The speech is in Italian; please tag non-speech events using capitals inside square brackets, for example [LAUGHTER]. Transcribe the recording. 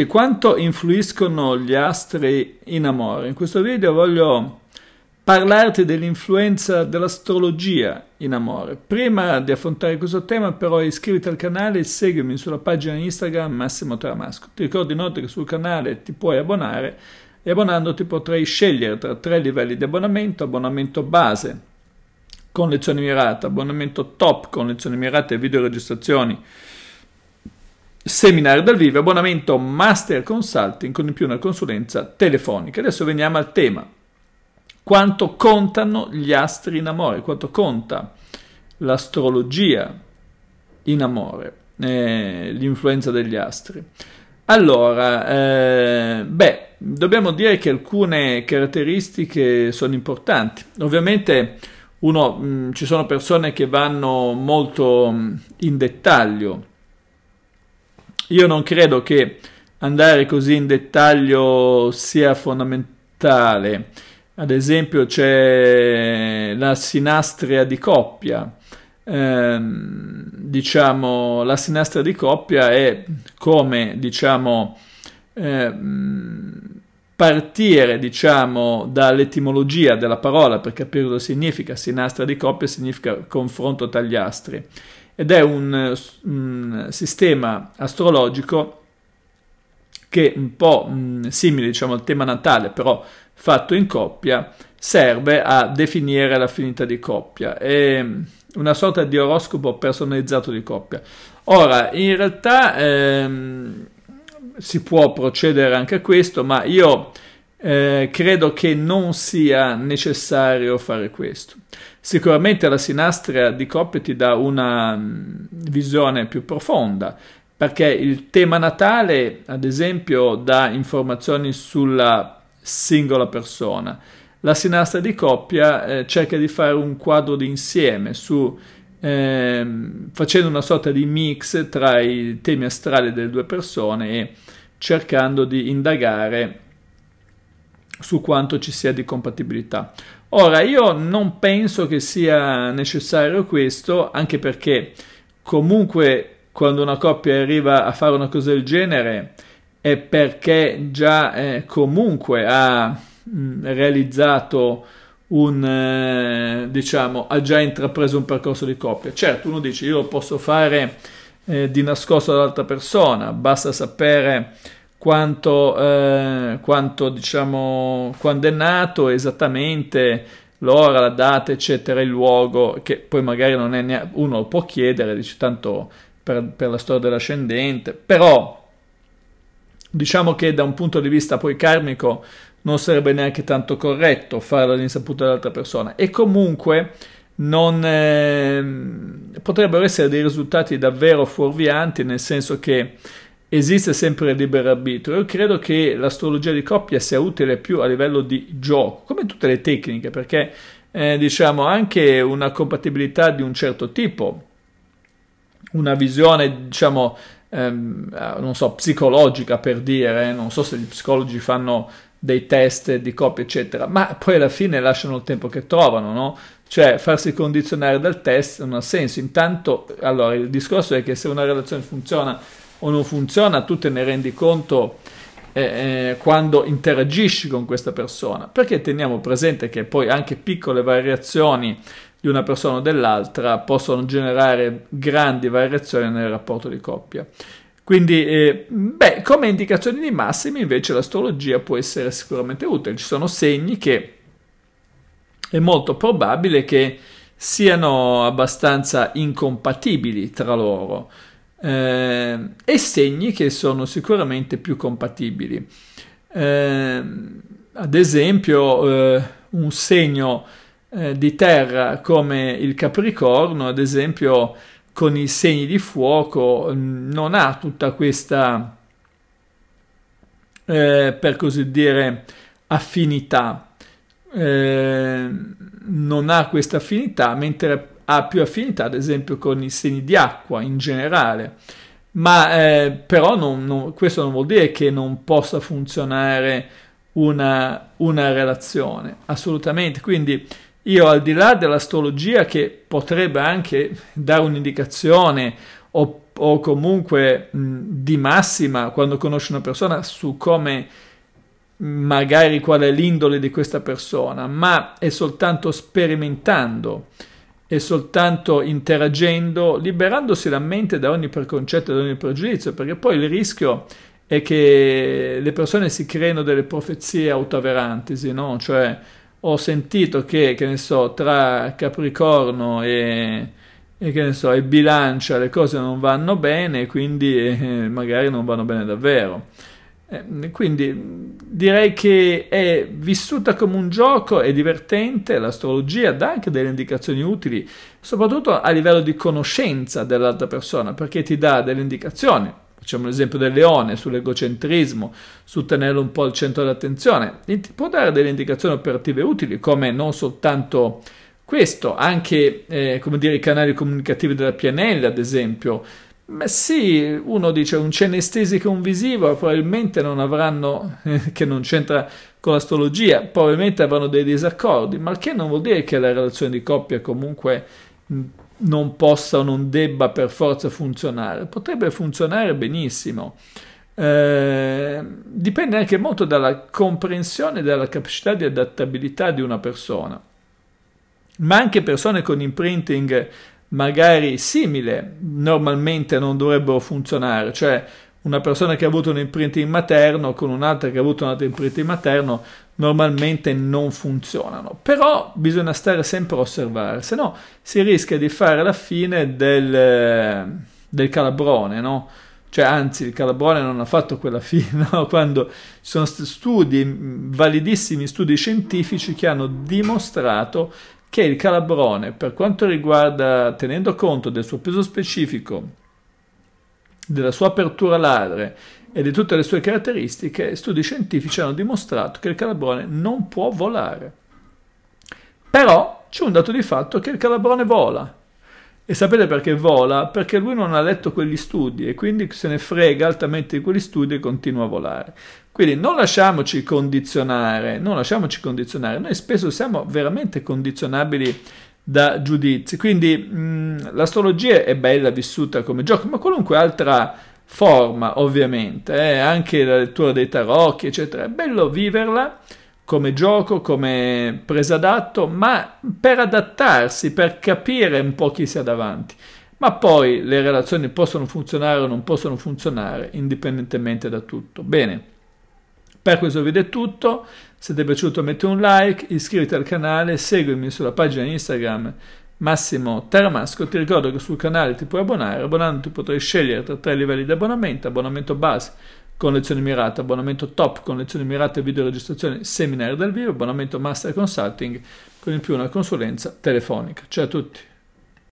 tutti, quanto influiscono gli astri in amore? In questo video voglio parlarti dell'influenza dell'astrologia in amore. Prima di affrontare questo tema però iscriviti al canale e seguimi sulla pagina Instagram Massimo Tramasco. Ti ricordo inoltre che sul canale ti puoi abbonare e abbonandoti potrai scegliere tra tre livelli di abbonamento, abbonamento base con lezioni mirate, abbonamento top con lezioni mirate e video registrazioni seminario dal vivo, abbonamento Master Consulting con in più una consulenza telefonica. Adesso veniamo al tema. Quanto contano gli astri in amore? Quanto conta l'astrologia in amore? Eh, l'influenza degli astri. Allora, eh, beh, dobbiamo dire che alcune caratteristiche sono importanti. Ovviamente uno, mh, mm, ci sono persone che vanno molto mh, mm, in dettaglio io non credo che andare così in dettaglio sia fondamentale. Ad esempio c'è la sinastria di coppia. Eh, diciamo, la sinastria di coppia è come, diciamo, eh, partire, diciamo, dall'etimologia della parola per capire cosa significa. Sinastra di coppia significa confronto tra gli astri ed è un, un sistema astrologico che un po' mh, simile diciamo, al tema natale, però fatto in coppia, serve a definire l'affinità di coppia. È una sorta di oroscopo personalizzato di coppia. Ora, in realtà ehm, si può procedere anche a questo, ma io eh, credo che non sia necessario fare questo. Sicuramente la sinastria di coppia ti dà una mm, visione più profonda, perché il tema natale, ad esempio, dà informazioni sulla singola persona. La sinastria di coppia eh, cerca di fare un quadro d'insieme su eh, facendo una sorta di mix tra i temi astrali delle due persone e cercando di indagare su quanto ci sia di compatibilità. Ora, io non penso che sia necessario questo, anche perché comunque quando una coppia arriva a fare una cosa del genere è perché già eh, comunque ha mh, mm, realizzato un eh, diciamo ha già intrapreso un percorso di coppia. Certo, uno dice io lo posso fare eh, di nascosto dall'altra persona, basta sapere quanto, eh, quanto diciamo, quando è nato esattamente l'ora, la data, eccetera, il luogo, che poi magari non è neanche, uno può chiedere, dice tanto per, per la storia dell'ascendente, però diciamo che da un punto di vista poi karmico non sarebbe neanche tanto corretto farlo all'insaputa dell'altra persona. E comunque non eh, potrebbero essere dei risultati davvero fuorvianti nel senso che esiste sempre il libero arbitrio. Io credo che l'astrologia di coppia sia utile più a livello di gioco, come tutte le tecniche, perché eh, diciamo anche una compatibilità di un certo tipo, una visione, diciamo, ehm, eh, non so, psicologica per dire, non so se gli psicologi fanno dei test di coppia, eccetera, ma poi alla fine lasciano il tempo che trovano, no? Cioè, farsi condizionare dal test non ha senso. Intanto, allora, il discorso è che se una relazione funziona o non funziona, tu te ne rendi conto eh, eh, quando interagisci con questa persona, perché teniamo presente che poi anche piccole variazioni di una persona o dell'altra possono generare grandi variazioni nel rapporto di coppia. Quindi, eh, beh, come indicazioni di massimi invece l'astrologia può essere sicuramente utile. Ci sono segni che è molto probabile che siano abbastanza incompatibili tra loro eh, e segni che sono sicuramente più compatibili. Eh, ad esempio, eh, un segno eh, di terra come il Capricorno, ad esempio, con i segni di fuoco, non ha tutta questa, eh, per così dire, affinità. Eh, non ha questa affinità, mentre ha più affinità ad esempio con i segni di acqua in generale, ma eh, però non, non, questo non vuol dire che non possa funzionare una, una relazione, assolutamente. Quindi io al di là dell'astrologia che potrebbe anche dare un'indicazione o o comunque mh, di massima quando conosci una persona su come magari qual è l'indole di questa persona, ma è soltanto sperimentando, è soltanto interagendo, liberandosi la mente da ogni preconcetto, da ogni pregiudizio, perché poi il rischio è che le persone si creino delle profezie autoaverantisi, no? Cioè, ho sentito che, che ne so, tra Capricorno e, e, che ne so, e Bilancia le cose non vanno bene, quindi eh, magari non vanno bene davvero. Eh, quindi direi che è vissuta come un gioco, è divertente, l'astrologia dà anche delle indicazioni utili, soprattutto a livello di conoscenza dell'altra persona, perché ti dà delle indicazioni. Facciamo l'esempio del leone sull'egocentrismo, su tenerlo un po' al centro dell'attenzione, e ti può dare delle indicazioni operative utili, come non soltanto questo, anche eh, dire, i canali comunicativi della PNL, ad esempio, ma sì, uno dice un cenestesico e un visivo probabilmente non avranno, eh, [LAUGHS] che non c'entra con l'astrologia, probabilmente avranno dei disaccordi, ma il che non vuol dire che la relazione di coppia comunque non possa o non debba per forza funzionare, potrebbe funzionare benissimo. Eh, dipende anche molto dalla comprensione e dalla capacità di adattabilità di una persona. Ma anche persone con imprinting magari simile normalmente non dovrebbero funzionare, cioè una persona che ha avuto un imprinting materno con un'altra che ha avuto un altro imprinting materno normalmente non funzionano, però bisogna stare sempre a osservare, se no si rischia di fare la fine del, del calabrone, no? Cioè, anzi, il calabrone non ha fatto quella [LAUGHS] fine, no? quando ci sono studi, validissimi studi scientifici che hanno dimostrato che il calabrone, per quanto riguarda, tenendo conto del suo peso specifico, della sua apertura ladre e di tutte le sue caratteristiche, studi scientifici hanno dimostrato che il calabrone non può volare. Però c'è un dato di fatto che il calabrone vola. E sapete perché vola? Perché lui non ha letto quegli studi e quindi se ne frega altamente di quegli studi e continua a volare. Quindi non lasciamoci condizionare, non lasciamoci condizionare. Noi spesso siamo veramente condizionabili da giudizi. Quindi mh, l'astrologia è bella vissuta come gioco, ma qualunque altra forma, ovviamente, eh, anche la lettura dei tarocchi, eccetera, è bello viverla come gioco, come presa d'atto, ma per adattarsi, per capire un po' chi sia davanti. Ma poi le relazioni possono funzionare o non possono funzionare, indipendentemente da tutto. Bene, per questo video è tutto. Se ti è piaciuto metti un like, iscriviti al canale, seguimi sulla pagina Instagram Massimo Teramasco. Ti ricordo che sul canale ti puoi abbonare, abbonandoti potrai scegliere tra tre livelli di abbonamento, abbonamento base con lezioni mirate, abbonamento top con lezioni mirate e video registrazione seminari dal vivo, abbonamento master consulting con in più una consulenza telefonica. Ciao a tutti!